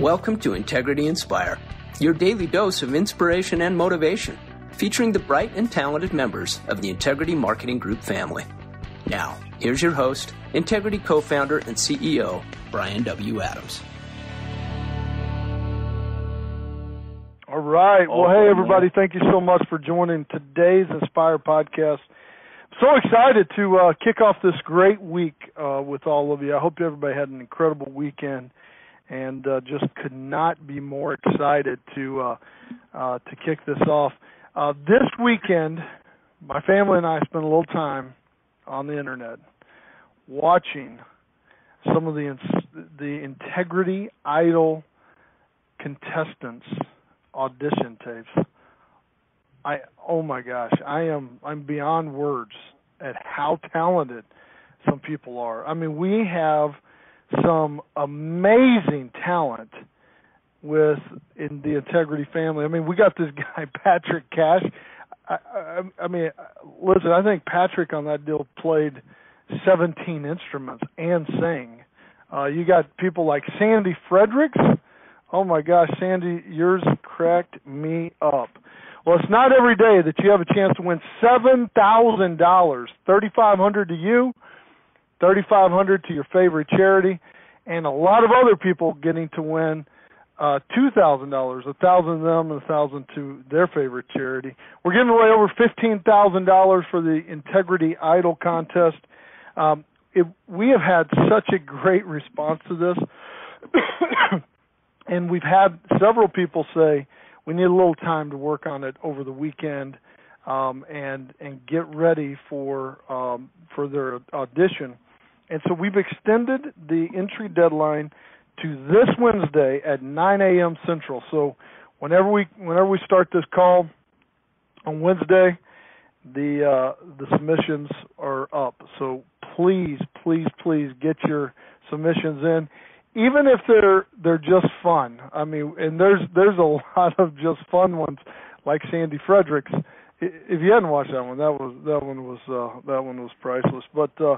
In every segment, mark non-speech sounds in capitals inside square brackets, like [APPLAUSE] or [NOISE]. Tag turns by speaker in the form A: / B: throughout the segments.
A: Welcome to Integrity Inspire, your daily dose of inspiration and motivation, featuring the bright and talented members of the Integrity Marketing Group family. Now, here's your host, Integrity co founder and CEO, Bryan W. Adams.
B: All right. Well, hey, everybody. Thank you so much for joining today's Inspire podcast. So excited to uh, kick off this great week uh, with all of you. I hope everybody had an incredible weekend and uh, just could not be more excited to uh, uh, to kick this off. Uh, this weekend, my family and I spent a little time on the internet watching some of the the Integrity Idol contestants audition tapes. I oh my gosh, I am I'm beyond words at how talented some people are. I mean, we have some amazing talent with in the Integrity family. I mean, we got this [LAUGHS] guy Patrick Cash. I, I, I mean, listen, I think Patrick on that deal played 17 instruments and sang. Uh, you got people like Sandy Fredericks Oh my gosh, Sandy, yours cracked me up. Well, it's not every day that you have a chance to win seven thousand dollars, thirty-five hundred to you, thirty-five hundred to your favorite charity, and a lot of other people getting to win uh, two thousand dollars, a thousand of them and a thousand to their favorite charity. We're giving away over fifteen thousand dollars for the Integrity Idol contest. Um, it, we have had such a great response to this. [COUGHS] and we've had several people say we need a little time to work on it over the weekend um, and and get ready for um, for their audition. And so we've extended the entry deadline to this Wednesday at 9 a.m. Central. So whenever we whenever we start this call on Wednesday, the uh, the submissions are up. So please, please, please get your submissions in even if they're they're just fun. I mean, and there's there's a [LAUGHS] lot of just fun ones like Sandy Fredericks. If you hadn't watched that one, that was that one was uh, that one was priceless. But uh,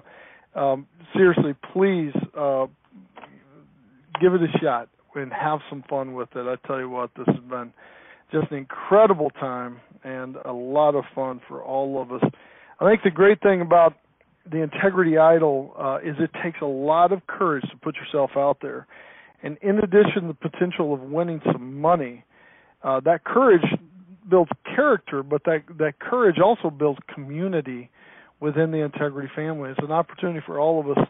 B: um, seriously, please uh, give it a shot and have some fun with it. I tell you what, this has been just an incredible time and a lot of fun for all of us. I think the great thing about the integrity idol uh, is it takes a lot of courage to put yourself out there, and in addition, the potential of winning some money, uh, that courage builds character, but that that courage also builds community within the integrity family. It's an opportunity for all of us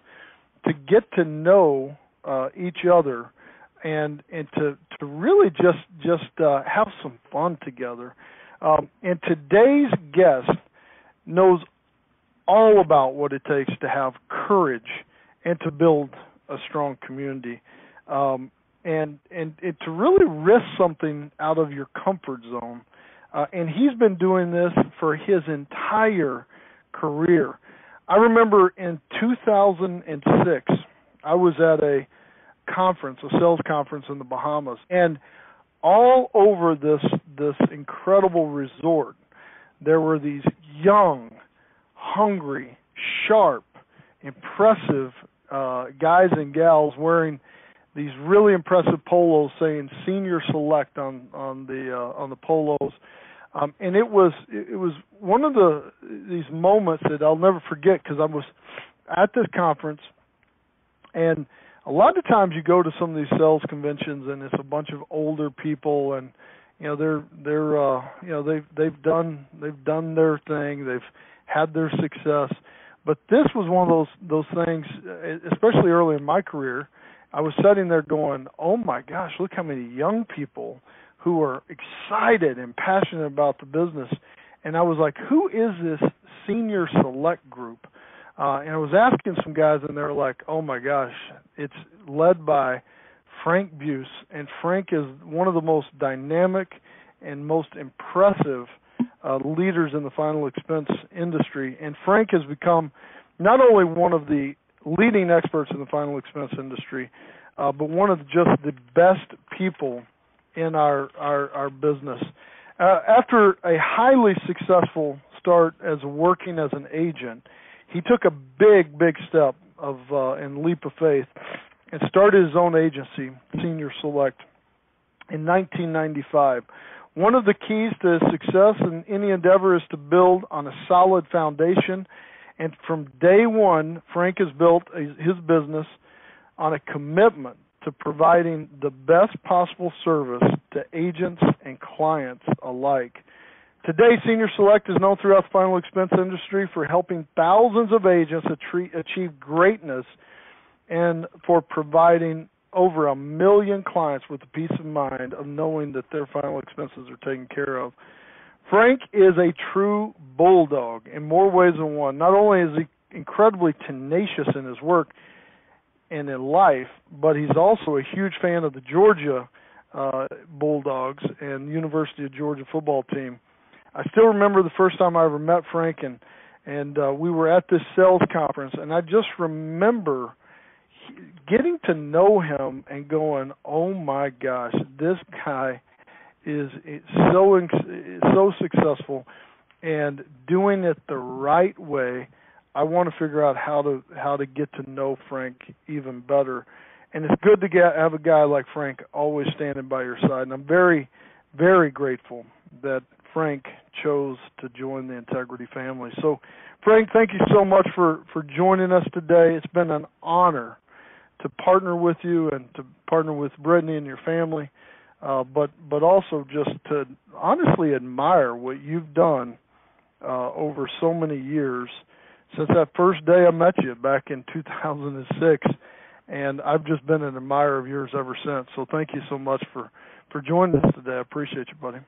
B: to get to know uh, each other and and to to really just just uh, have some fun together. Um, and today's guest knows all about what it takes to have courage and to build a strong community. Um, and, and to really risk something out of your comfort zone. Uh, and he's been doing this for his entire career. I remember in 2006, I was at a conference, a sales conference in the Bahamas, and all over this this incredible resort, there were these young hungry, sharp, impressive uh, guys and gals wearing these really impressive polos saying senior select on on the uh, on the polos um, and it was it was one of the these moments that I'll never forget because I was at this conference and a lot of times you go to some of these sales conventions and it's a bunch of older people and you know they're they're uh you know they've they've done they've done their thing they've had their success. But this was one of those those things, especially early in my career. I was sitting there going, "Oh my gosh, look how many young people who are excited and passionate about the business." And I was like, "Who is this senior select group?" Uh, and I was asking some guys, and they were like, "Oh my gosh, it's led by Frank Buce, and Frank is one of the most dynamic and most impressive uh, leaders in the final expense industry. And Frank has become not only one of the leading experts in the final expense industry, uh, but one of just the best people in our our, our business. Uh, after a highly successful start as working as an agent, he took a big, big step of uh, and leap of faith and started his own agency, Senior Select, in 1995. One of the keys to success in any endeavor is to build on a solid foundation. And from day one, Frank has built a, his business on a commitment to providing the best possible service to agents and clients alike. Today, Senior Select is known throughout the final expense industry for helping thousands of agents achieve greatness and for providing over a million clients with the peace of mind of knowing that their final expenses are taken care of. Frank is a true bulldog in more ways than one. Not only is he incredibly tenacious in his work and in life, but he's also a huge fan of the Georgia uh, Bulldogs and University of Georgia football team. I still remember the first time I ever met Frank and and uh, we were at this sales conference and I just remember getting to know him and going, "Oh my gosh, this guy is so so successful and doing it the right way." I want to figure out how to how to get to know Frank even better, and it's good to get have a guy like Frank always standing by your side. And I'm very, very grateful that Frank chose to join the Integrity family. So, Frank, thank you so much for for joining us today. It's been an honor to partner with you and to partner with Brittany and your family, uh, but but also just to honestly admire what you've done uh, over so many years since that first day I met you back in 2006, and I've just been an admirer of yours ever since. So thank you so much for for joining us today. I appreciate you, buddy.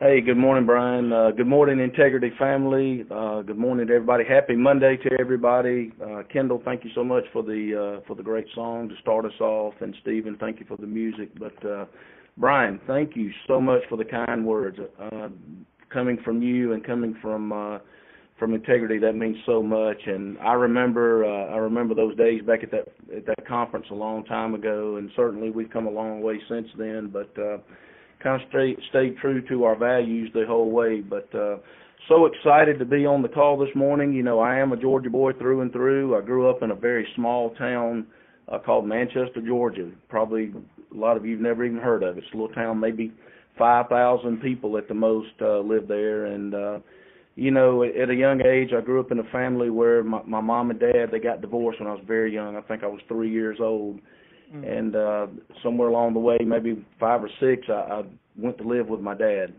C: Hey, good morning, Bryan. Uh, good morning, Integrity family. Uh, good morning to everybody. Happy Monday to everybody. Uh, Kendall, thank you so much for the uh, for the great song to start us off, and Stephen, thank you for the music. But uh, Bryan, thank you so much for the kind words uh, coming from you and coming from uh, from Integrity. That means so much. And I remember uh, I remember those days back at that at that conference a long time ago, and certainly we've come a long way since then. But uh, kind of stay stay true to our values the whole way. But uh, so excited to be on the call this morning. You know, I am a Georgia boy through and through. I grew up in a very small town uh, called Manchester, Georgia. Probably a lot of you've never even heard of it. It's a little town, maybe five thousand people at the most uh, live there, and uh, you know, at a young age, I grew up in a family where my, my mom and dad they got divorced when I was very young. I think I was three years old Mm-hmm. And uh somewhere along the way, maybe five or six, I, I went to live with my dad.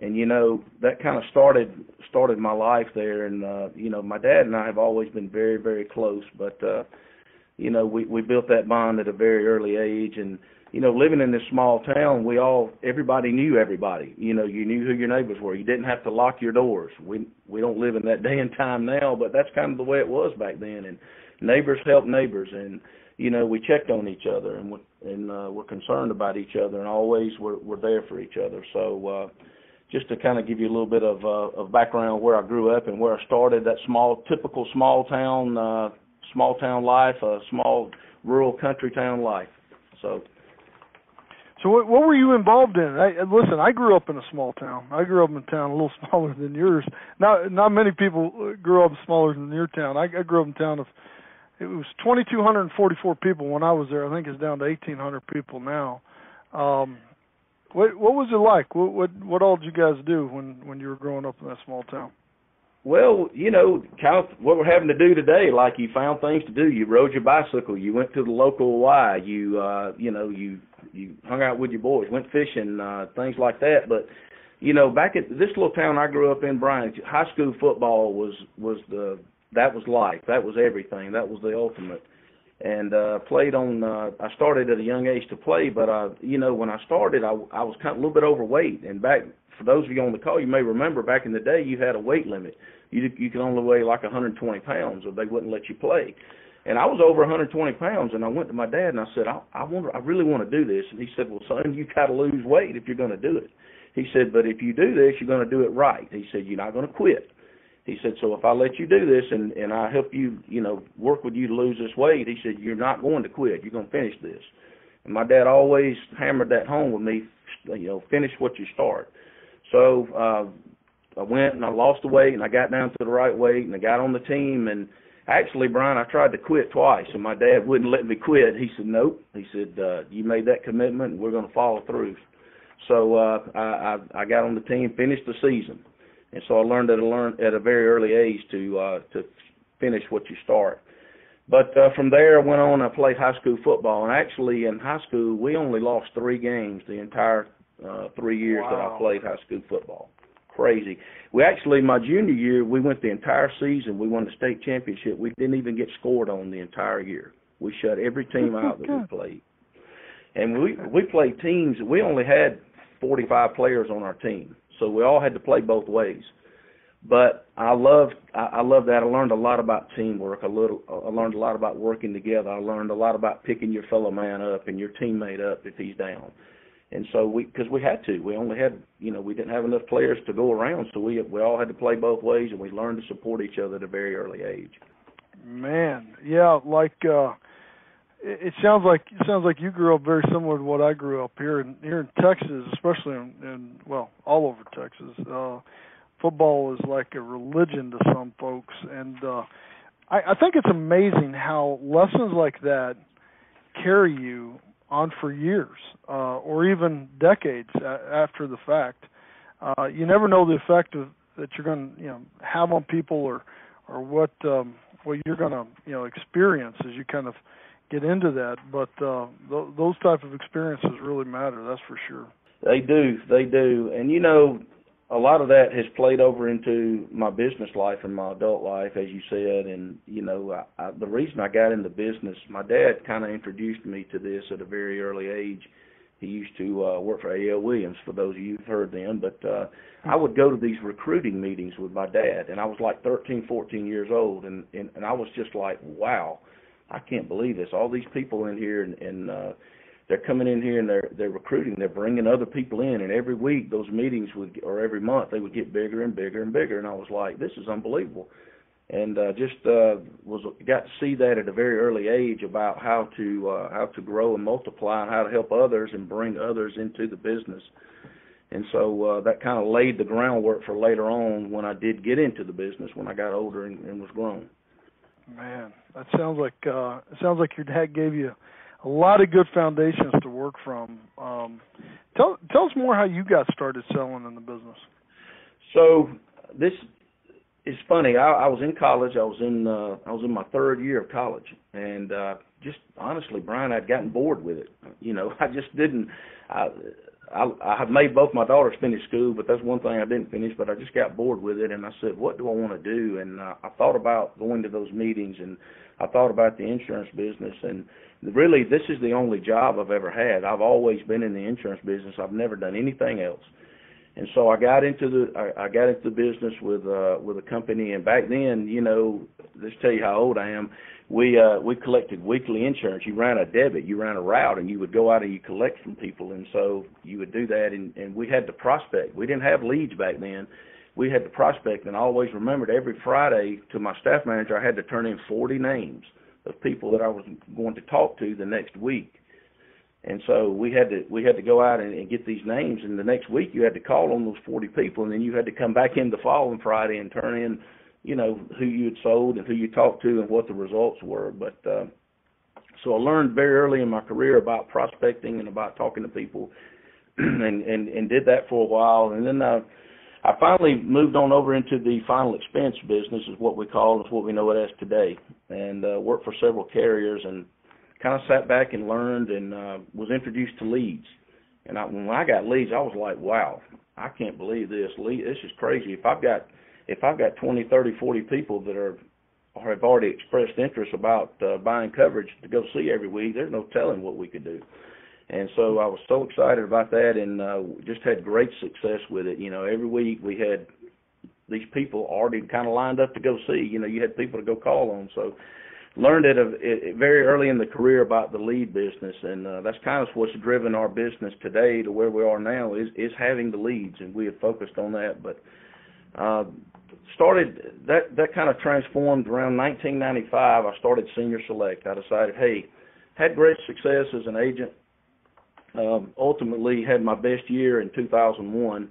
C: And you know, that kind of started started my life there and uh you know, my dad and I have always been very very close, but uh you know, we we built that bond at a very early age and you know, living in this small town, we all everybody knew everybody. You know, you knew who your neighbors were. You didn't have to lock your doors. We we don't live in that day and time now, but that's kind of the way it was back then and neighbors help neighbors and you know, we checked on each other and we're, and uh, we're concerned about each other and always we're, we're there for each other. So uh, just to kind of give you a little bit of uh, of background where I grew up and where I started, that small, typical small town, uh, small town life, a uh, small rural country town life. So.
B: So what, what were you involved in? I, listen, I grew up in a small town. I grew up in a town a little [LAUGHS] smaller than yours. Not not many people grew up smaller than your town. I, I grew up in a town of it was 2,244 people when I was there. I think it's down to 1,800 people now. Um, what what was it like? What what what all did you guys do when when you were growing up in that small town?
C: Well, you know, kind of what we're having to do today. Like you found things to do. You rode your bicycle. You went to the local Y. You uh, you know, you you hung out with your boys, went fishing, uh, things like that. But you know, back at this little town I grew up in, Bryan, high school football was was the that was life. That was everything. That was the ultimate. And uh played on uh I started at a young age to play, but uh you know, when I started I I was kind of a little bit overweight and back for those of you on the call, you may remember back in the day you had a weight limit. You you could only weigh like 120 pounds or they wouldn't let you play. And I was over 120 pounds, and I went to my dad and I said, I, I wonder, I really want to do this. And he said, Well, son, you got to lose weight if you're going to do it. He said, But if you do this, you're going to do it right. He said, You're not going to quit he said, so if I let you do this and and I help you, you know, work with you to lose this weight, he said, you're not going to quit. You're going to finish this. And my dad always hammered that home with me, you know, finish what you start. So uh, I went and I lost the weight and I got down to the right weight and I got on the team and actually, Bryan, I tried to quit twice, and my dad wouldn't let me quit. He said, "Nope." He said, uh, "You made that commitment, and we're going to follow through." So uh, I, I I got on the team, finished the season, and so I learned at a learn at a very early age to uh, to finish what you start. But uh, from there, I went on. I played high school football, and actually in high school, we only lost three games the entire uh, three years
B: wow.
C: that I played high school football. Crazy. We actually, my junior year, we went the entire season. We won the state championship. We didn't even get scored on the entire year. We shut every team out that we played. And we we played teams. We only had 45 players on our team, so we all had to play both ways. But I loved I, I loved that. I learned a lot about teamwork. A little I learned a lot about working together. I learned a lot about picking your fellow man up and your teammate up if he's down. And so we because we had to. We only had you know we didn't have enough players to go around, so we we all had to play both ways, and we learned to support each other at a very early age.
B: Man, yeah, like uh it sounds like it sounds like you grew up very similar to what I grew up here in here in Texas, especially in, in well all over Texas. Uh football is like a religion to some folks, and uh, I, I think it's amazing how lessons like that carry you on for years uh, or even decades after the fact. Uh, you never know the effect of, that you're going to you know have on people or or what um, what you're going to you know experience as you kind of get into that. But uh, th- those type of experiences really matter. That's for sure.
C: They do, they do, and you know a lot of that has played over into my business life and my adult life, as you said. And you know, I, I, the reason I got into business, my dad kind of introduced me to this at a very early age. He used to uh, work for A.L. Williams, for those of you who've heard them. But uh, I would go to these recruiting meetings with my dad, and I was like 13, 14 years old, and and, and I was just like, wow, I can't believe this. All these people in here, and, and uh, they're coming in here and they're they're recruiting. They're bringing other people in, and every week those meetings would or every month they would get bigger and bigger and bigger. And I was like, this is unbelievable, and uh, just uh, was got to see that at a very early age about how to uh, how to grow and multiply and how to help others and bring others into the business. And so uh, that kind of laid the groundwork for later on when I did get into the business when I got older and, and was grown.
B: Man, that sounds like uh, it sounds like your dad gave you a lot of good foundations to work from. Um, tell tell us more how you got started selling in the business.
C: So this is funny. I, I was in college. I was in uh, I was in my third year of college, and uh, just honestly, Bryan, I'd gotten bored with it. You know, [LAUGHS] I just didn't. I, I I have made both my daughters finish school, but that's one thing I didn't finish. But I just got bored with it, and I said, "What do I want to do?" And uh, I thought about going to those meetings, and I thought about the insurance business, and really, this is the only job I've ever had. I've always been in the insurance business. I've never done anything else. And so I got into the I, I got into the business with uh with a company and back then, you know, let's tell you how old I am. We uh we collected weekly insurance. You ran a debit, you ran a route and you would go out and you collect from people and so you would do that and, and we had to prospect. We didn't have leads back then. We had to prospect and I always remembered every Friday to my staff manager I had to turn in forty names of people that I was going to talk to the next week. And so we had to we had to go out and, and get these names, and the next week you had to call on those 40 people, and then you had to come back in the following Friday and turn in, you know, who you had sold and who you talked to and what the results were. But uh, so I learned very early in my career about prospecting and about talking to people, [CLEARS THROAT] and and and did that for a while, and then. Uh, I finally moved on over into the final expense business, is what we call, it's what we know it as today, and uh, worked for several carriers and kind of sat back and learned and uh, was introduced to leads. And I, when I got leads, I was like, wow, I can't believe this. Lead, this is crazy. If I've got if I've got 20, 30, 40 people that are or have already expressed interest about uh, buying coverage to go see every week, there's no telling what we could do and so I was so excited about that, and uh, just had great success with it. You know, every week we had these people already kind of lined up to go see. You know, you had people to go call on. So learned it, it very early in the career about the lead business, and uh, that's kind of what's driven our business today to where we are now is is having the leads, and we have focused on that. But uh, started that that kind of transformed around 1995. I started Senior Select. I decided, hey, had great success as an agent um, ultimately had my best year in 2001,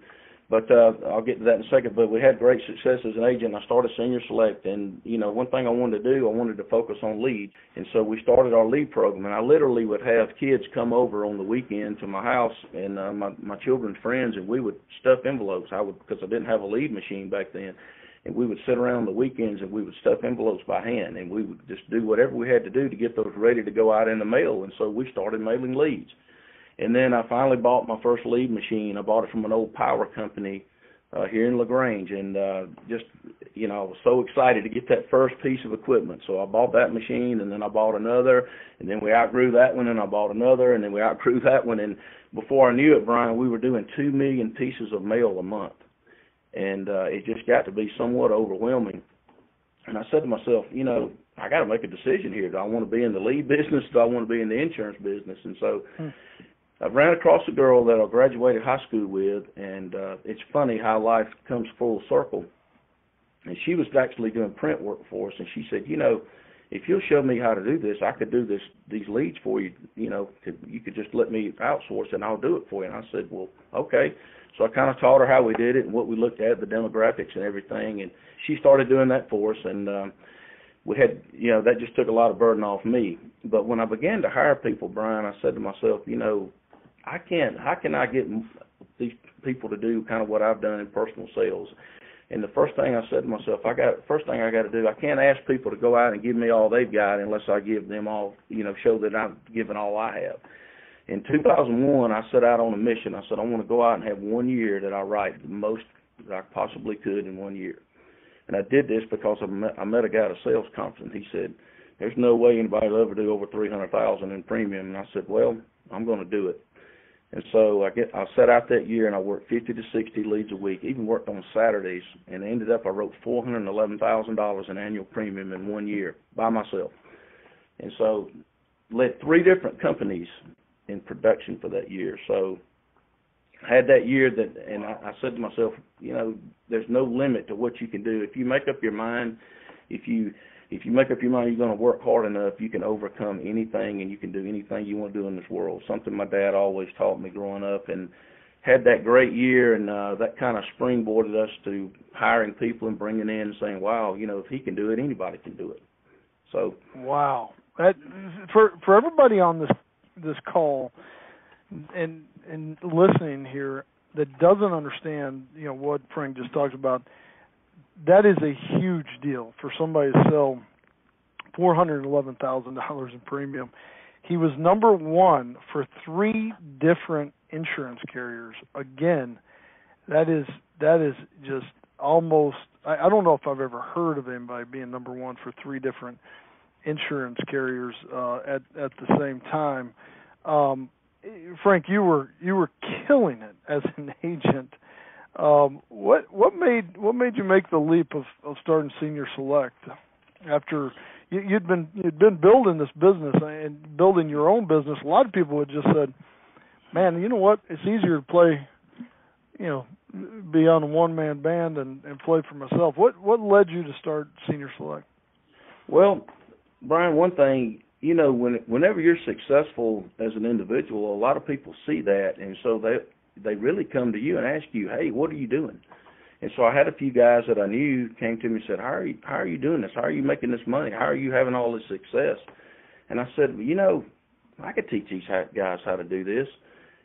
C: but uh, I'll get to that in a second. But we had great success as an agent. I started Senior Select, and you know, one thing I wanted to do, I wanted to focus on leads, and so we started our lead program. And I literally would have kids come over on the weekend to my house and uh, my my children's friends, and we would stuff envelopes. I would because I didn't have a lead machine back then. And we would sit around the weekends and we would stuff envelopes by hand and we would just do whatever we had to do to get those ready to go out in the mail. And so we started mailing leads and then I finally bought my first lead machine. I bought it from an old power company uh, here in Lagrange, and uh, just you know, I was so excited to get that first piece of equipment. So I bought that machine, and then I bought another, and then we outgrew that one, and I bought another, and then we outgrew [LAUGHS] that one, and before I knew it, Bryan, we were doing two million pieces of mail a month, and uh, it just got to be somewhat overwhelming. And I said to myself, you know, I got to make a decision here. Do I want to be in the lead business? Do I want to be in the insurance business? And so. I ran across a girl that I graduated high school with, and uh, it's funny how life comes full circle. And she was actually doing print work for us, and she said, you know, if you'll show me how to do this, I could do this these leads for you. You know, could, you could just let me outsource, and I'll do it for you. And I said, well, okay. So I kind of taught her how we did it and what we looked at, the demographics and everything, and she started doing that for us. And um, we had, you know, that just took a lot of burden off me. But when I began to hire people, Bryan, I said to myself, you know, I can't. How can I get these people to do kind of what I've done in personal sales? And the first thing I said to myself, I got first thing I got to do. I can't ask people to go out and give me all they've got unless I give them all, you know, show that I'm giving all I have. In 2001, I set out on a mission. I said I want to go out and have one year that I write the most that I possibly could in one year. And I did this because I met, I met a guy at a sales conference. He said, "There's no way anybody will ever do over 300,000 in premium." And I said, "Well, I'm going to do it." And so I get I set out that year and I worked 50 to 60 leads a week. Even worked on Saturdays and ended up I wrote $411,000 in annual premium in one year by myself. And so led three different companies in production for that year. So I had that year that and I, I said to myself, you know, there's no limit to what you can do if you make up your mind. If you if you make up your mind you're going to work hard enough, you can overcome anything and you can do anything you want to do in this world. Something my dad always taught me growing up and had that great year and uh that kind of springboarded us to hiring people and bringing in and saying, "Wow, you know, if he can do it, anybody can do it." So,
B: wow. That for for everybody on this this call and and listening here that doesn't understand, you know, what Frank just talked about that is a huge deal for somebody to sell four hundred eleven thousand dollars in premium. He was number one for three different insurance carriers. Again, that is that is just almost I, I don't know if I've ever heard of anybody being number one for three different insurance carriers uh, at at the same time. Um, Frank, you were you were killing it as an [LAUGHS] agent um, what what made what made you make the leap of, of starting Senior Select after you, you'd been you'd been building this business and building your own business? A lot of people would just said, "Man, you know what? It's easier to play, you know, be on a one man band and, and play for myself." What what led you to start Senior Select?
C: Well, Bryan, one thing you know, when whenever you're successful as an individual, a lot of people see that, and so they they really come to you and ask you, "Hey, what are you doing?" And so I had a few guys that I knew came to me and said, "How are you? How are you doing this? How are you making this money? How are you having all this success?" And I said, well, "You know, I could teach these guys how to do this."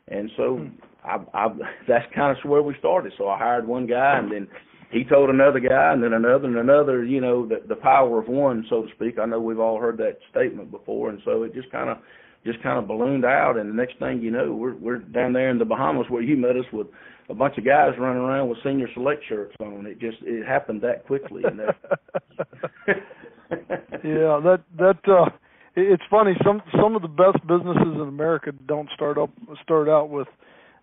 C: And so hmm. I, I [LAUGHS] that's kind of where we started. So I hired one guy, and then he told another guy, and then another, and another. You know, the the power of one, so to speak. I know we've all heard that statement before, and so it just kind of just kind of ballooned out, and the next thing you know, we're we're down there in the Bahamas where you met us with a bunch of guys running around with senior select shirts on. It just it happened that quickly, you [LAUGHS] know.
B: yeah, that that uh it's funny. Some some of the best businesses in America don't start up start out with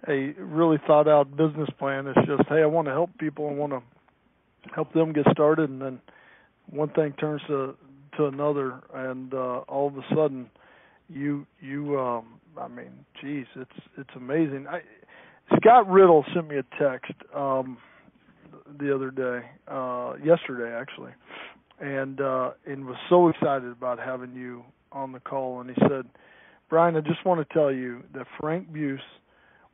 B: a really thought out business plan. It's just, hey, I want to help people. I want to help them get started, and then one thing turns to to another, and uh, all of a sudden, you you um I mean, geez, it's it's amazing. I Scott Riddle sent me a text um the other day, uh yesterday actually, and uh and was so excited about having you on the call and he said, Bryan, I just want to tell you that Frank Buce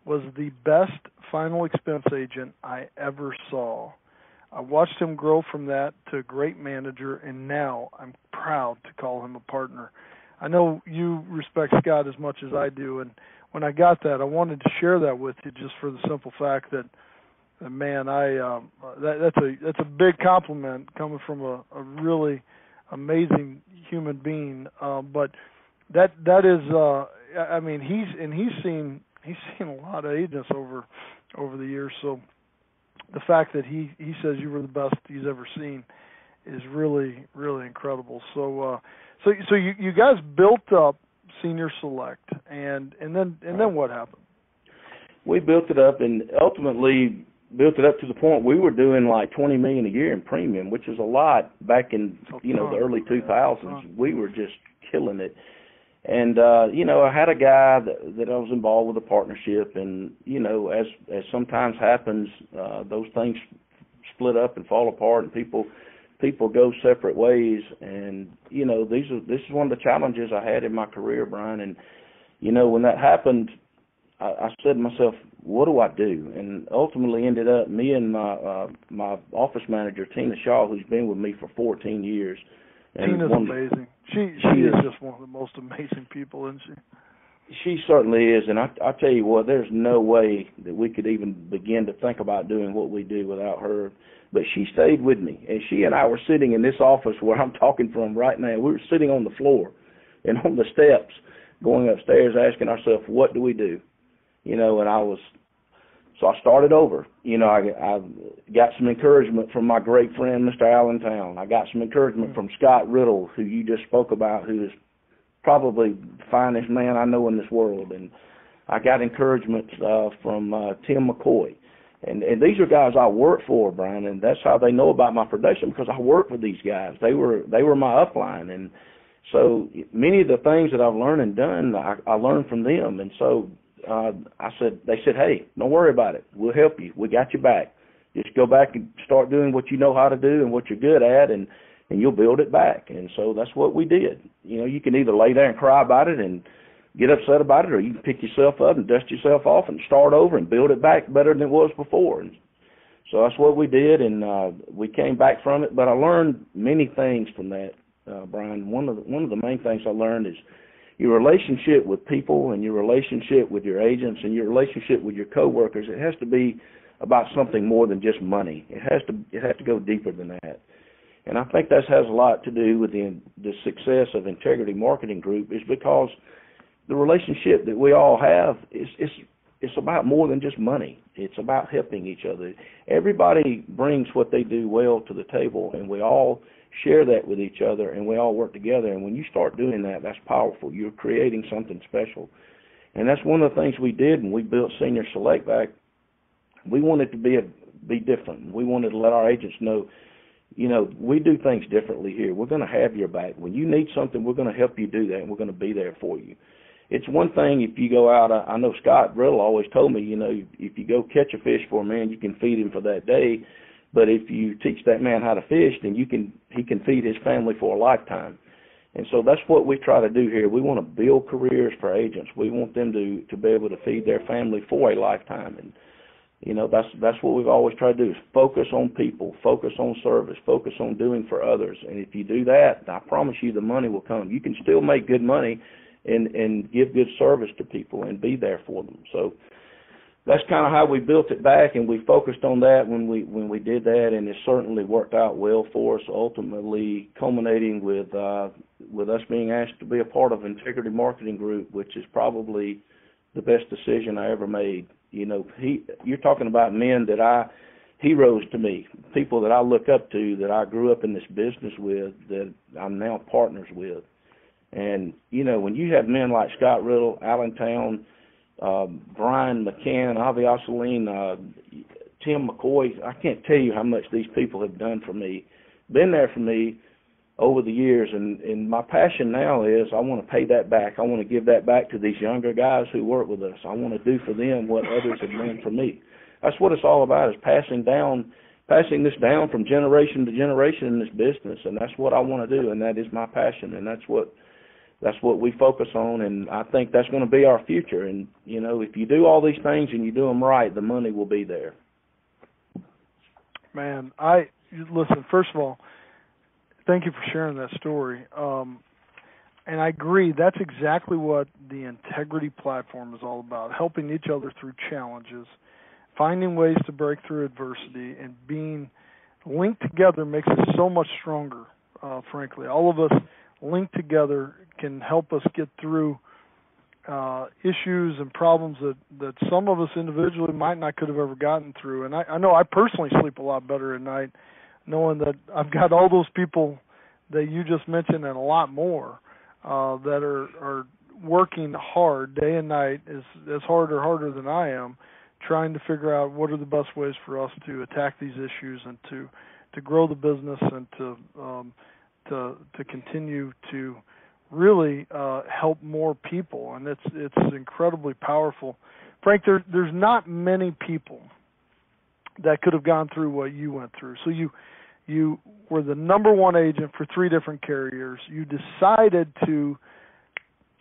B: was the best final expense agent I ever saw. I watched him grow from that to a great manager, and now I'm proud to call him a partner. I know you respect Scott as much as I do, and when I got that, I wanted to share that with you just for the simple fact that, that man, I um, that, that's a that's a big compliment coming from a, a really amazing human being. Um, but that that is, uh, I mean, he's and he's seen he's seen a lot of agents over over the years, so the fact that he he says you were the best he's ever seen is really really incredible. So uh so so you you guys built up senior select and and then and then what happened?
C: We built it up and ultimately built it up to the point we were doing like 20 million a year in premium, which is a lot back in you know the early 2000s. We were just killing it and uh you know i had a guy that that i was involved with a partnership and you know as as sometimes happens uh those things split up and fall apart and people people go separate ways. And you know these are this is one of the challenges i had in my career bryan. And you know when that happened i i said to myself what do i do? And ultimately ended up me and my uh my office manager tina shaw who's been with me for 14 years.
B: And Tina's amazing. She she is. just one of the most amazing people, isn't she?
C: She certainly is, and I I tell you what, there's no way that we could even begin to think about doing what we do without her. But she stayed with me, and she and I were sitting in this office where I'm talking from right now. We were sitting on the floor and on the steps, going upstairs, asking ourselves, what do we do? You know, and I was so I started over. You know, I, I got some encouragement from my great friend, Mr. Allentown. I got some encouragement from Scott Riddle, who you just spoke about, who is probably the finest man I know in this world. And I got encouragement uh, from uh, Tim McCoy. And, and these are guys I work for, Bryan, and that's how they know about my production because I work with these guys. They were they were my upline, and so many of the things that I've learned and done, I, I learned from them. And so uh, I said, they said, hey, don't worry about it. We'll help you. We got your back. Just go back and start doing what you know how to do and what you're good at, and and you'll build it back. And so that's what we did. You know, you can either lay there and cry about it and get upset about it, or you can pick yourself up and dust yourself off and start over and build it back better than it was before. And so that's what we did, and uh, we came back from it. But I learned many things from that, uh, Bryan. One of the, one of the main things I learned is your relationship with people and your relationship with your agents and your relationship with your coworkers it has to be about something more than just money it has to it has to go deeper than that and i think that has a lot to do with the the success of integrity marketing group is because the relationship that we all have is is it's about more than just money. It's about helping each other. Everybody brings what they do well to the table and we all share that with each other and we all work together. And when you start doing that that's powerful. You're creating something special. And that's one of the things we did when we built senior select back. We wanted to be a be different. We wanted to let our agents know you know we do things differently here. We're going to have your back. When you need something we're going to help you do that and we're going to be there for you it's one thing if you go out I, I know Scott Riddle always told me you know if you go catch a fish for a man you can feed him for that day but if you teach that man how to fish, then you can he can feed his family for a lifetime. And so that's what we try to do here. We want to build careers for agents. We want them to to be able to feed their family for a lifetime. And you know that's that's what we've always tried to do is focus on people, focus on service, focus on doing for others. And if you do that, I promise you the money will come. You can still make good money and and give good service to people and be there for them. So that's kind of how we built it back, and we focused on that when we when we did that, and it certainly worked out well for us. Ultimately, culminating with uh, with us being asked to be a part of Integrity Marketing Group, which is probably the best decision I ever made. You know, he you're talking about men that I heroes to me, people that I look up to, that I grew up in this business with, that I'm now partners with. And you know, when you have men like Scott Riddle, Allentown, uh, Brian McCann, Avi Osseline, uh, Tim McCoy. I can't tell you how much these people have done for me, been there for me over the years, and and my passion now is I want to pay that back. I want to give that back to these younger guys who work with us. I want to do for them what others have done for me. That's what it's all about: is passing down, passing this down from generation to generation in this business, and that's what I want to do, and that is my passion, and that's what that's what we focus on, and I think that's going to be our future. And you know, if you do all these things and you do them right, the money will be there.
B: Man, I listen. First of all, thank you for sharing that story. Um, and I agree. That's exactly what the integrity platform is all about: helping each other through challenges, finding ways to break through adversity, and being linked together makes us so much stronger. Uh, frankly, all of us linked together can help us get through uh, issues and problems that that some of us individually might not could have ever gotten through. And I, I know I personally sleep a lot better at night, knowing that I've got all those people that you just mentioned and a lot more uh, that are are working hard day and night, as as hard or harder than I am, trying to figure out what are the best ways for us to attack these issues and to to grow the business and to um, to to continue to really uh, help more people, and it's it's incredibly powerful. Frank, there, there's not many people that could have gone through what you went through. So you you were the number one agent for three different carriers. You decided to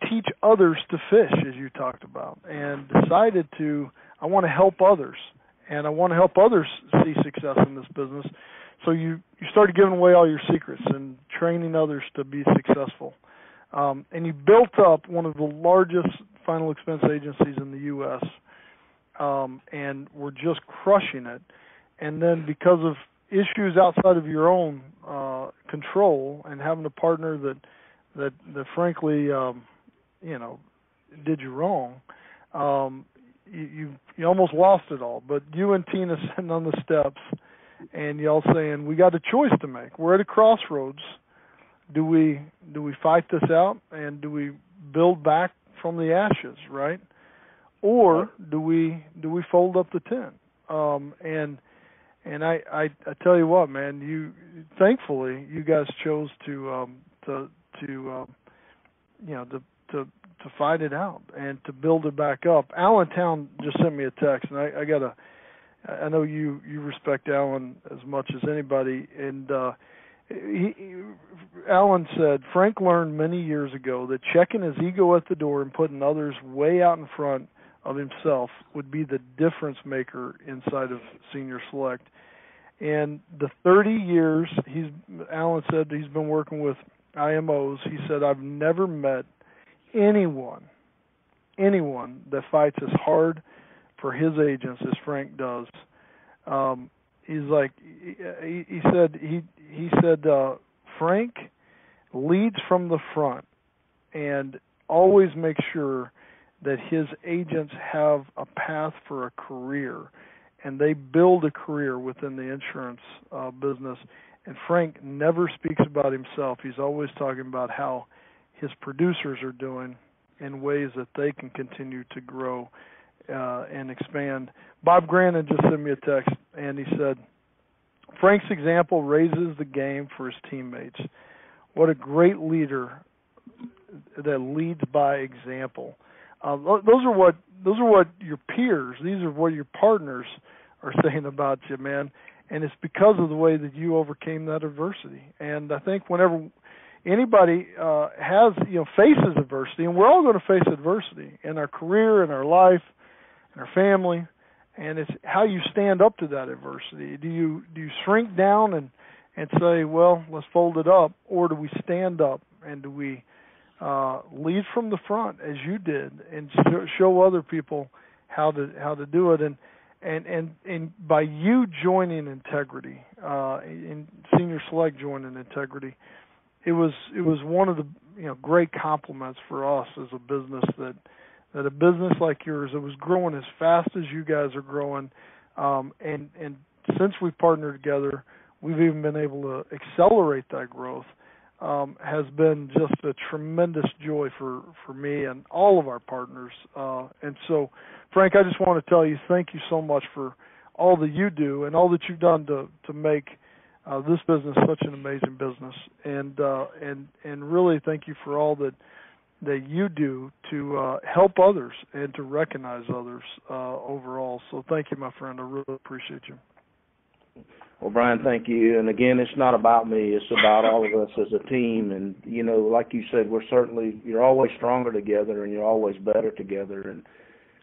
B: teach others to fish, as you talked about, and decided to I want to help others, and I want to help others see success in this business. So you you started giving away all your secrets and training others to be successful. Um, and you built up one of the largest final expense agencies in the U.S. Um, and were just crushing it. And then because of issues outside of your own uh, control and having a partner that that that frankly um, you know did you wrong, um, you, you you almost lost it all. But you and Tina [LAUGHS] sitting on the steps and y'all saying we got a choice to make. We're at a crossroads do we do we fight this out and do we build back from the ashes, right? Or do we do we fold up the tent? Um, and and I, I I tell you what, man, you thankfully you guys chose to um, to to um, you know to to to fight it out and to build it back up. Allentown just sent me a text, and I, I got a I know you you respect Alan as much as anybody, and uh, he, Alan said Frank learned many years ago that checking his ego at the door and putting others way out in front of himself would be the difference maker inside of Senior Select. And the 30 years he's Alan said he's been working with IMOs, he said I've never met anyone anyone that fights as hard for his agents as Frank does. Um, he's like he, he said he he said uh, Frank leads from the front and always makes sure that his agents have a path for a career and they build a career within the insurance uh, business. And Frank never speaks about himself. He's always talking about how his producers are doing in ways that they can continue to grow uh, and expand. Bob Grannon just sent me a text and he said, Frank's example raises the game for his teammates. What a great leader that leads by example. Uh, those are what those are what your peers, these are what your partners are [LAUGHS] saying about you, man. And it's because of the way that you overcame that adversity. And I think whenever anybody uh, has you know faces adversity, and we're all going to face adversity in our career, in our life, in our family and it's how you stand up to that adversity. Do you do you shrink down and and say, well, let's fold it up, or do we stand up and do we uh, lead from the front as you did and show other people how to how to do it and and and and by you joining integrity uh in senior select joining integrity it was it was one of the you know great compliments for us as a business that that a business like yours that was growing as fast as you guys are growing, um, and and since we've partnered together, we've even been able to accelerate that growth. Um, has been just a tremendous joy for for me and all of our partners. Uh, and so, Frank, I just want to tell you thank you so much for all that you do and all that you've done to to make uh, this business such an amazing business. And uh, and and really thank you for all that that you do to uh, help others and to recognize others uh, overall. So thank you, my friend. I really appreciate you.
C: Well, Bryan, thank you. And again, it's not about me; it's about all of us as a team. And you know, like you said, we're certainly you're always stronger together, and you're always better together. And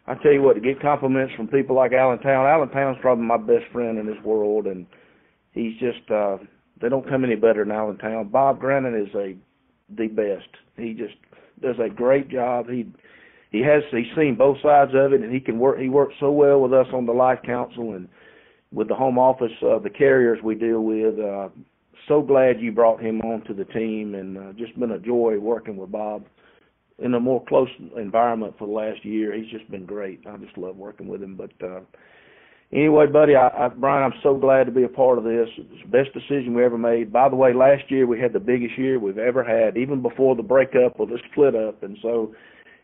C: I tell you what, to get compliments from people like Allentown. Allentown's probably my best friend in this world, and he's just uh they don't come any better than Allentown. Bob Grannon is a the best. He just does a great job. He he has he's seen both sides of it, and he can work. He works so well with us on the life council and with the home office, uh, the carriers we deal with. Uh, so glad you brought him on to the team, and uh, just been a joy working with Bob in a more close environment for the last year. He's just been great. I just love working with him. But uh, anyway, buddy, I, I, Bryan, I'm so glad to be a part of this. It's the best decision we ever made. By the way, last year we had the biggest year we've ever had, even before the breakup or the split up, and so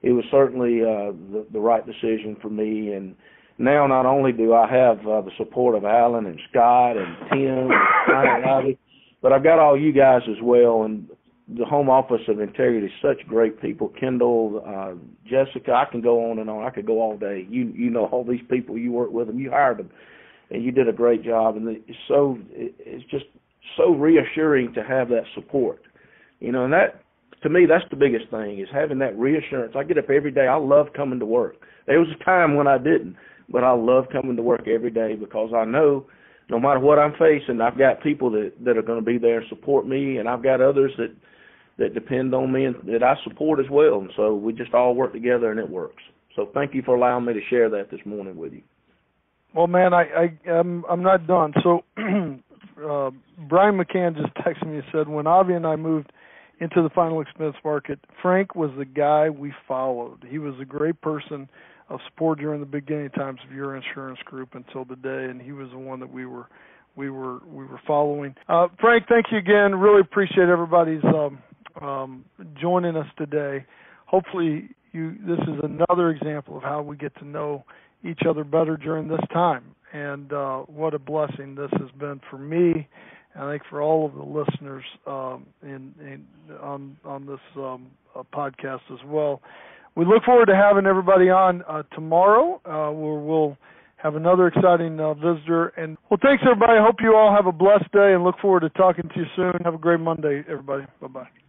C: it was certainly uh, the, the right decision for me. And now, not only do I have uh, the support of Alan and Scott and Tim and Robbie, but I've got all you guys as well. And the home office of integrity is such great people. Kendall uh jessica i can go on and on. I could go all day. You you know all these people you work with them you hired them and you did a great job. And it's so it's just so reassuring to have that support. You know and that to me that's the biggest thing is having that reassurance. I get up every day. I love coming to work. There was a time when i didn't but i love coming to work every day because i know no matter what i'm facing i've got people that that are going to be there and support me and i've got others that that depend on me and that I support as well. And so we just all work together and it works. So thank you for allowing me to share that this morning with you.
B: Well, man, I, I I'm I'm not done. So [CLEARS THROAT] uh, Brian McCann just [LAUGHS] texted me and said when Avi and I moved into the final expense market, Frank was the guy we followed. He was a great person of support during the beginning times of your insurance group until today, and he was the one that we were we were we were following. Uh, Frank, thank you again. Really appreciate everybody's um, um, joining us today. Hopefully, you this is another example of how we get to know each other better during this time. And uh, what a blessing this has been for me, and I think for all of the listeners um, in, in, on on this um, uh, podcast as well. We look forward to having everybody on uh, tomorrow, uh, where we'll have another exciting uh, visitor. And well, thanks everybody. I hope you all have a blessed day, and look forward to talking to you soon. Have a great Monday, everybody. Bye bye.